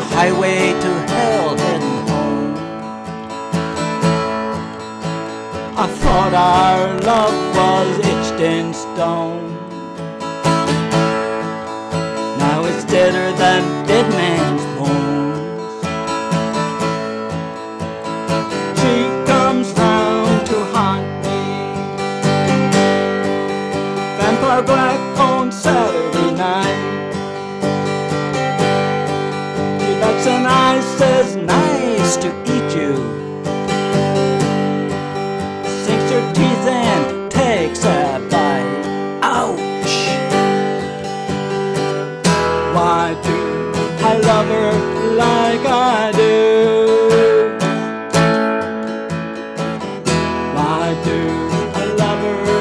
highway to hell heading home. I thought our love was etched in stone. Now it's deader than dead man's bones. She comes round to haunt me. Vampire Black I love her like I do? Why do I love her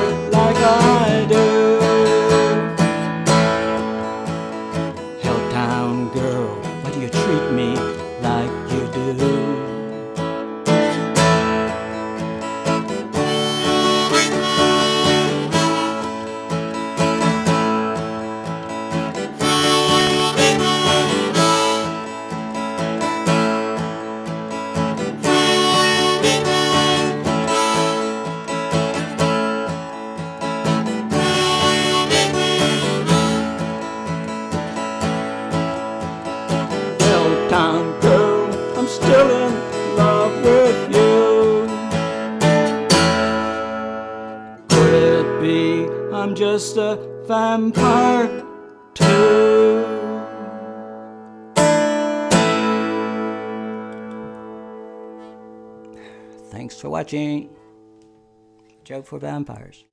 I'm just a vampire too? Thanks for watching. Joke for vampires.